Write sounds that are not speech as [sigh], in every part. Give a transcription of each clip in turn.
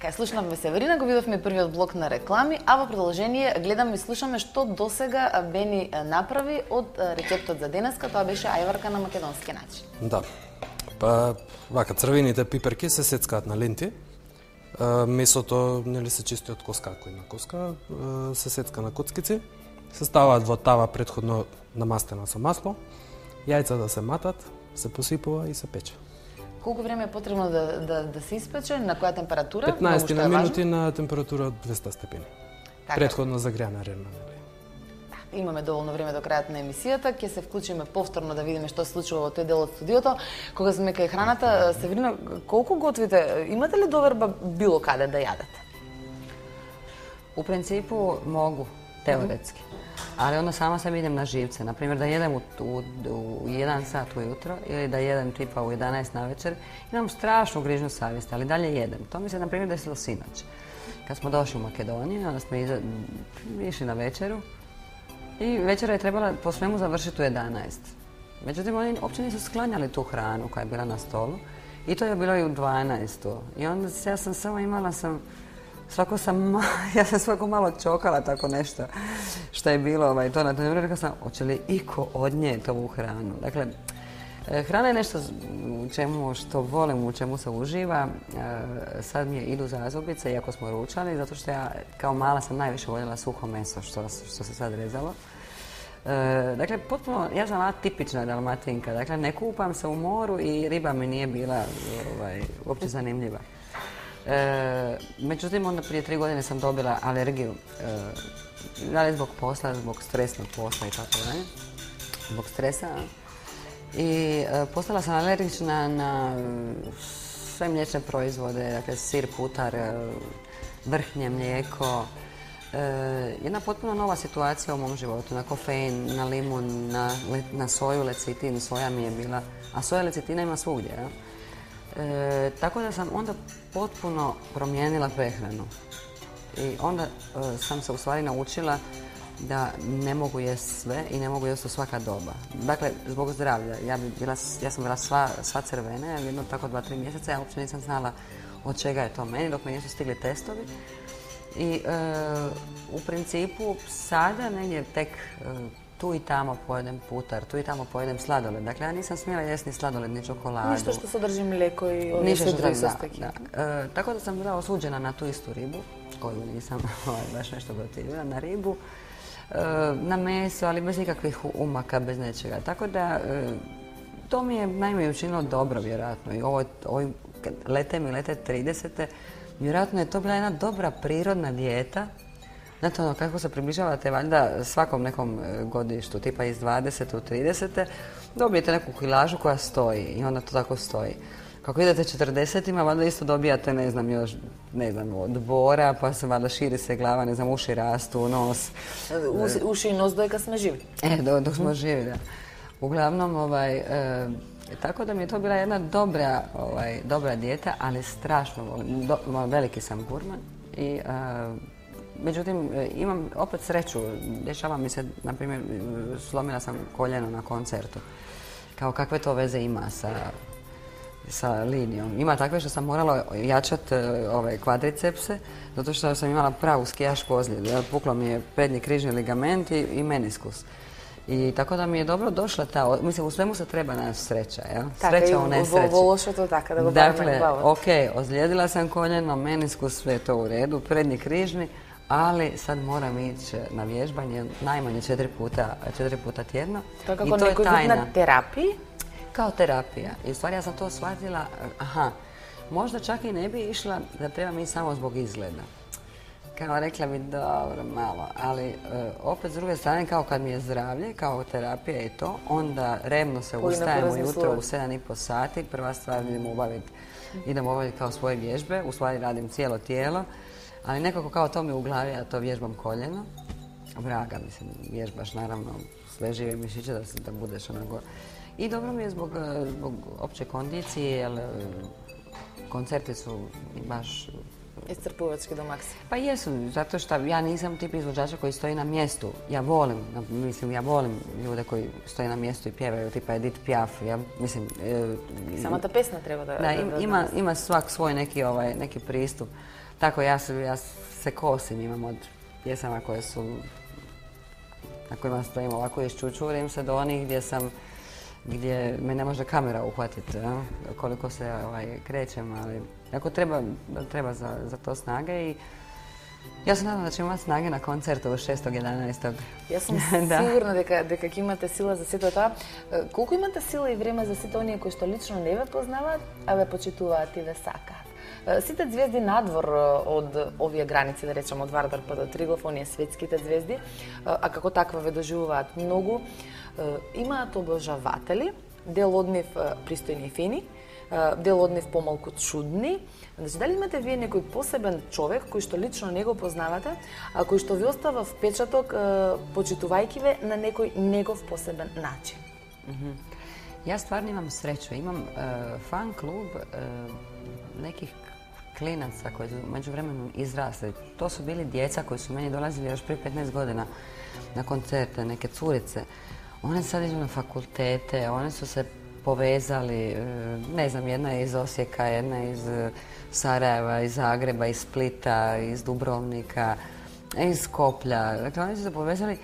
Така, слушнавме Северина, го видовме првиот блок на реклами, а во продолжение гледаме и слушаме што досега Бени направи од рецептот за денеска, тоа беше ајварка на македонски начин. Да. Па, вака, црвените пиперки се сецкаат на ленти. Месото, нели се чисти од коска, ако има коска, се сецка на коцкици. Се ставаат во тава предходно намастена со масло. Јајца да се матат, се посипува и се пече. Колку време е потребно да, да, да се испече? На која температура? 15 на минути на температура 200 степени. Така. Предходно загреана рерна. Да, имаме доволно време до крајот на емисијата, ќе се вклучиме повторно да видиме што се случува во тој дел од студиото. Кога сме кај храната, Северина, колку готвите? Имате ли доверба било каде да јадете? У принципу могу, теоретски. Ali onda sama sam idem na živce. Naprimjer da jedem u, u, u 1 sat ujutro ili da jedem tipa u 11 na večer. Imam strašnu grižnu savjest, ali dalje jedem. To mi se na primjer desilo sinoć. Kad smo došli u Makedoniju, onda smo išli na večeru. I večera je trebala po svemu završiti u 11. Međutim, oni uopće nisu sklanjali tu hranu koja je bila na stolu. I to je bilo i u 12. I onda ja sam samo imala sam svako sam, [laughs] ja sam svako malo čokala tako nešto što je bilo ovaj, to na dnevno. Rekla sam, hoće li iko odnijeti ovu hranu? Dakle, e, Hrana je nešto u čemu što volim, u čemu se uživa. E, sad mi je idu zazubice, iako smo ručali, zato što ja kao mala sam najviše voljela suho meso što, što se sad rezalo. E, dakle, potpuno, ja sam tipična dalmatinka. Dakle, ne kupam se u moru i riba mi nije bila ovaj, uopće zanimljiva. E, međutim, onda prije tri godine sam dobila alergiju. E, da li zbog posla, zbog stresnog posla i tako dalje. Zbog stresa. I e, postala sam alergična na sve mliječne proizvode, dakle sir, putar, vrhnje, mlijeko. jedna potpuno nova situacija u mom životu, na kofein, na limun, na, na soju, lecitin, soja mi je bila, a soja lecitina ima svugdje. Ja? E, tako da sam onda potpuno promijenila prehranu. I onda e, sam se u stvari naučila da ne mogu jesti sve i ne mogu jesti u svaka doba. Dakle, zbog zdravlja. Ja, bi bila, ja sam bila sva, sva crvena, jedno tako dva, tri mjeseca, ja uopće nisam znala od čega je to meni, dok me nisu stigli testovi. I e, u principu sada negdje tek tu i tamo pojedem putar, tu i tamo pojedem sladoled. Dakle, ja nisam smjela jesti ni sladoled, ni čokoladu. Ništa što sadrži mlijeko i ove Ništa što da, da. E, tako da sam bila osuđena na tu istu ribu, koju nisam [laughs] ovaj, baš nešto gotivila, na ribu, e, na meso, ali bez nikakvih umaka, bez nečega. Tako da, e, to mi je najme učinilo dobro, vjerojatno. I ovo, lete mi lete 30. Vjerojatno je to bila jedna dobra prirodna dijeta Znate ono, kako se približavate valjda svakom nekom e, godištu, tipa iz 20. u 30. dobijete neku kilažu koja stoji i onda to tako stoji. Kako idete 40-ima, valjda isto dobijate, ne znam, još, ne znam, od bora, pa se valjda širi se glava, ne znam, uši rastu, nos. uši i nos dojka smo živi. E, dok smo živi, da. Uglavnom, ovaj, e, tako da mi je to bila jedna dobra, ovaj, dobra dijeta, ali strašno volim. veliki sam gurman i e, Međutim, e, imam opet sreću. Dešava mi se, na primjer, slomila sam koljeno na koncertu. Kao kakve to veze ima sa, sa linijom. Ima takve što sam morala jačati e, ove kvadricepse, zato što sam imala pravu skijašku ozljedu. Puklo mi je prednji križni ligament i, i meniskus. I tako da mi je dobro došla ta, mislim u svemu se treba naći sreća, ja? Sreća u nesreći. to tako, da Dakle, ok, ozlijedila sam koljeno, meniskus, sve to u redu, prednji križni, ali sad moram ići na vježbanje najmanje četiri puta, četiri puta tjedno. To je kako I to je na terapiji? Kao terapija. I stvari ja sam to shvatila, aha, možda čak i ne bi išla da treba mi samo zbog izgleda. Kao rekla bi, dobro, malo, ali e, opet s druge strane, kao kad mi je zdravlje, kao terapija i to, onda revno se ustajem ujutro u 7,5 sati, prva stvar idem obaviti, idem obaviti kao svoje vježbe, u stvari radim cijelo tijelo, ali nekako kao to mi u glavi, ja to vježbam koljeno. Vraga, mislim, vježbaš naravno sve žive mišiće da, da budeš onako... I dobro mi je zbog, e, zbog opće kondicije, jer e, koncerti su baš... Iscrpuvački do maksa. Pa jesu, zato što ja nisam tip izvođača koji stoji na mjestu. Ja volim, mislim, ja volim ljude koji stoje na mjestu i pjevaju, tipa Edith Piaf, ja mislim... E, Sama ta pesma treba da... Da, ima, ima svak svoj neki, ovaj, neki pristup. Tako ja se, ja se kosim, imam od pjesama koje su na kojima stojim ovako iščučurim se do onih gdje sam gdje me ne može kamera uhvatiti koliko se ovaj, krećem, ali ako treba, treba za, za to snage i ja se nadam da ćemo imati snage na koncertu 6.11. Ja sam sigurna дека, дека имате сила за сето тоа. Колку имате сила и време за сите оние кои што лично не ве познаваат, а ве почитуваат и ве сакаат? Сите звезди надвор од овие граници, да речем од Вардар па до Триглав, оние светските звезди, а како таква ве доживуваат многу, имаат обожаватели, дел од нив пристојни и фини, дел од нив помалку чудни. Значи, дали имате вие некој посебен човек кој што лично него познавате, а кој што ви остава впечаток почитувајќи ве на некој негов посебен начин? Mm -hmm. Ја стварно имам среќа, имам е, фан клуб е, неких клинаца кои меѓувремено израсле. То су били деца, кои су мене долазили јаш при 15 година на концерте, неке цурице. Оние sad idu на факултете, оние се. Povezali, e, ne znam, jedna je iz Osijeka, jedna je iz Sarajeva, iz Zagreba, iz Splita, iz Dubrovnika, iz Koplja. Dakle, oni su se povezali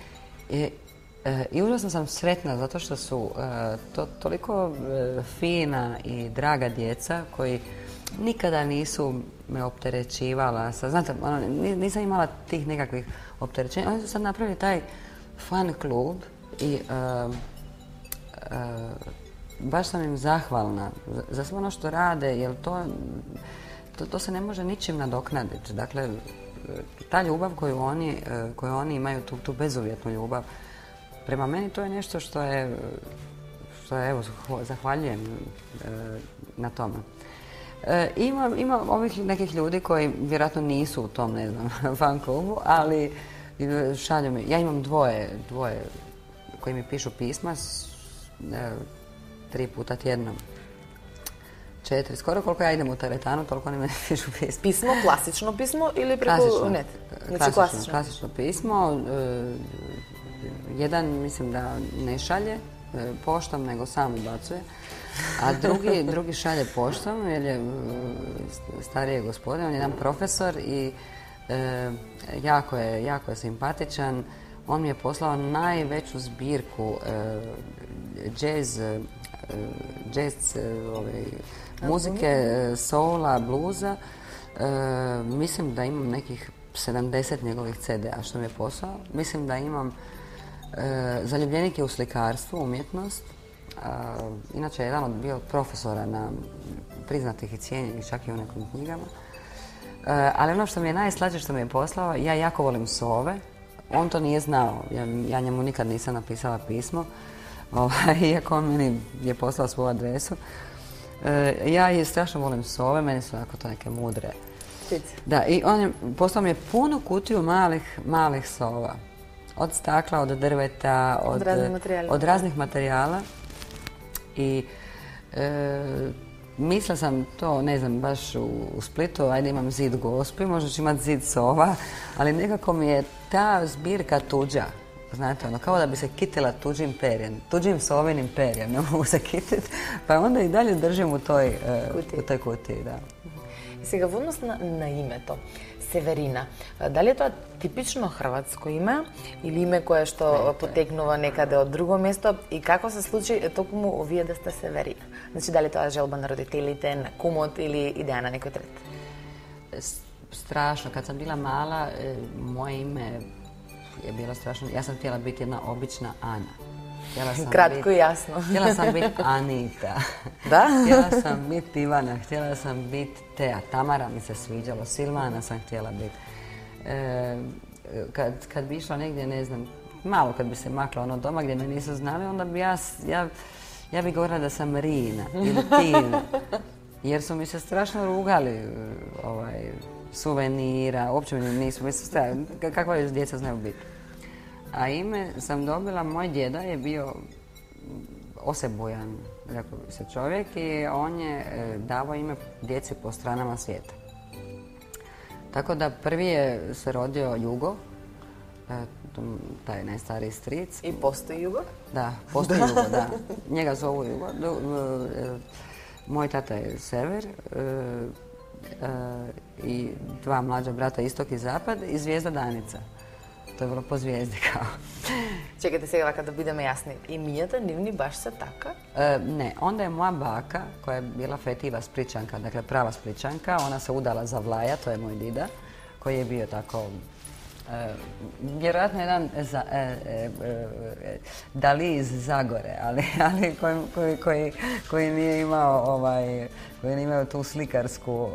i, e, i užasno sam sretna zato što su e, to toliko fina i draga djeca koji nikada nisu me opterećivala. Sa, znate, ono, nisam imala tih nekakvih opterećenja. Oni su sad napravili taj fan klub i uh, baš sam im zahvalna za, sve ono što rade, jer to, to, se ne može ničim nadoknaditi. Dakle, ta ljubav koju oni, e, koju oni imaju, tu, tu bezuvjetnu ljubav, prema meni to je nešto što je, što je evo, zahvaljujem na tome. E, ima, ima ovih nekih ljudi koji vjerojatno nisu u tom, ne znam, [laughs] fan klubu, ali e, šalju mi, ja imam dvoje, dvoje koji mi pišu pisma, e, tri puta tjedno. Četiri, skoro koliko ja idem u teretanu, toliko oni me [laughs] pišu pismo. Pismo, klasično pismo ili preko klasično, net? Znači klasično, klasično. pismo. jedan mislim da ne šalje poštom, nego sam ubacuje. A drugi, [laughs] drugi šalje poštom jer je stariji gospodin, on je jedan profesor i e, jako, je, jako je simpatičan. On mi je poslao najveću zbirku e, jazz, e, jazz ovaj, muzike, soula, bluza. mislim da imam nekih 70 njegovih CD-a što mi je poslao. Mislim da imam zaljubljenike u slikarstvu, umjetnost inače jedan od bio profesora na priznatih i cijenjenih čak i u nekim knjigama. Ali ono što mi je najslađe što mi je poslao, ja jako volim sove. On to nije znao, ja, njemu nikad nisam napisala pismo, ovaj, [laughs] iako on meni je poslao svoju adresu. E, ja je strašno volim sove, meni su onako to neke mudre. Da, i on je, poslao mi je punu kutiju malih, malih sova. Od stakla, od drveta, od, od raznih materijala i e, mislila sam to, ne znam, baš u, Splitu, ajde imam zid gospi, možda ću imati zid sova, ali nekako mi je ta zbirka tuđa. Znate, ono, kao da bi se kitila tuđim perjem, tuđim sovinim perjem, ne mogu se kititi, pa onda i dalje držim u toj, e, u toj kutiji, da. Сега, во на, на името, Северина. Дали е тоа типично хрватско име или име кое што потекнува некаде од друго место и како се случи токму овие да сте Северина? Значи дали тоа е желба на родителите, на кумот или идеја на некој трет? Страшно, кад сам била мала, моје име je bilo strašno. Ja sam htjela biti jedna obična Ana. Htjela sam Kratko i jasno. [laughs] Htjela sam biti Anita. Da? [laughs] htjela sam biti Ivana, htjela sam biti Teja. Tamara mi se sviđalo, Silvana sam htjela biti. E, kad, kad bi išla negdje, ne znam, malo kad bi se makla ono doma gdje me nisu znali, onda bi ja, ja, ja bi govorila da sam Rina ili Tina. [laughs] Jer su mi se strašno rugali ovaj, suvenira, uopće mi nisu, mislim, kakva još djeca znaju biti. A ime sam dobila, moj djeda je bio osebujan, rekao bi se čovjek i on je e, davao ime djeci po stranama svijeta. Tako da prvi je se rodio Jugo, e, taj najstariji stric. I postoji Jugo? Da, postoji Jugo, da. Njega zovu Jugo. E, moj tata je Sever i dva mlađa brata, istok i zapad, i zvijezda Danica. To je bilo po zvijezdi kao. [laughs] Čekajte se, ovako da budemo jasni. I Mija da nivni baš se taka? E, ne, onda je moja baka, koja je bila fetiva spričanka, dakle prava Spričanka, ona se udala za Vlaja, to je moj dida, koji je bio tako vjerojatno jedan za, e, e, Dali iz Zagore, ali, ali koji, koji, koji, nije imao ovaj, koji nije imao tu slikarsku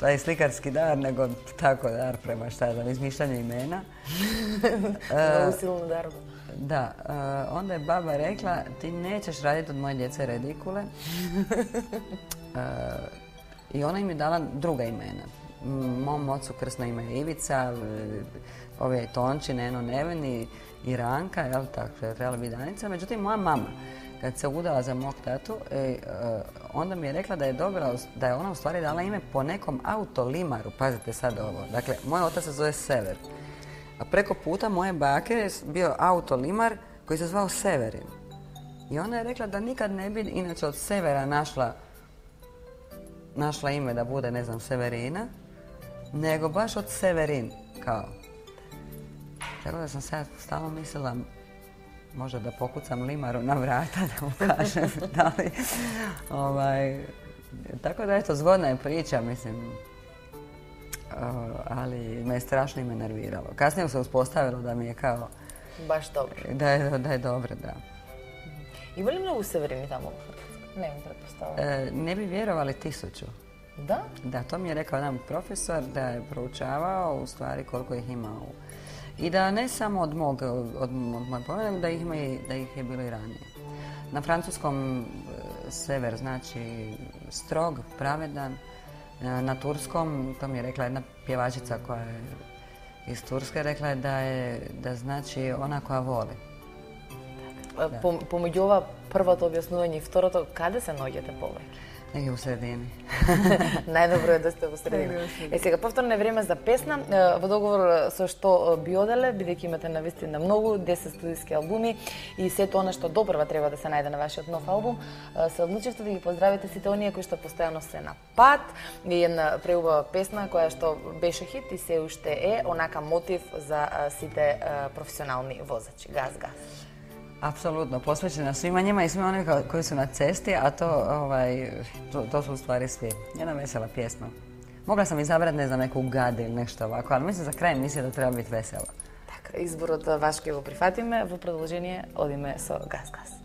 taj slikarski dar, nego tako dar prema šta znam, izmišljanje imena. [laughs] Usilnu darbu. Da, onda je baba rekla ti nećeš raditi od moje djece redikule. [laughs] I ona im je dala druga imena mom ocu krsno ime je Ivica, e, ove Tonči, Neno Neven i, Ranka, jel tako, trebala biti Danica. Međutim, moja mama, kad se udala za mog tatu, e, e, onda mi je rekla da je dobila, da je ona u stvari dala ime po nekom autolimaru. Pazite sad ovo. Dakle, moj otac se zove Sever. A preko puta moje bake je bio autolimar koji se zvao Severin. I ona je rekla da nikad ne bi inače od Severa našla našla ime da bude, ne znam, Severina, nego baš od Severin, kao. Tako da sam sad stalno mislila možda da pokucam limaru na vrata [laughs] da mu kažem da li, ovaj, tako da eto, zgodna je priča, mislim, ali me je strašno ime nerviralo. Kasnije se uspostavilo da mi je kao... Baš dobro. Da je, da je dobro, da. Ima li mnogo severini tamo u Hrvatskoj? Ne, e, ne bi vjerovali tisuću. Da? Da, to mi je rekao jedan profesor da je proučavao u stvari koliko ih ima I da ne samo od mog, od, moje da ih, ima i, da ih je bilo i ranije. Na francuskom e, sever znači strog, pravedan. E, na turskom, to mi je rekla jedna pjevačica koja je iz Turske, rekla je da, je, da znači ona koja voli. Помеѓу ова првото објаснување и второто, каде се наоѓате повеќе? Неге у средини. [laughs] Најдобро е да сте во средини. Е, сега повторно е време за песна. Во договор со што би оделе, бидејќи имате навистина многу, 10 студиски албуми и сето она што добрва треба да се најде на вашиот нов албум, се одлучивте да ги поздравите сите оние кои што постојано се на пат. И една преубава песна која што беше хит и се уште е онака мотив за сите професионални возачи. Газ, газ. Apsolutno, posvećena svima njima i svima onih koji su na cesti, a to, ovaj, to, su u stvari svi. Jedna vesela pjesma. Mogla sam izabrati, ne znam, neku gade ili nešto ovako, ali mislim za kraj mislim da treba biti vesela. Така, изборот ваш ќе го прифатиме, во продолжение одиме со Газ Газ.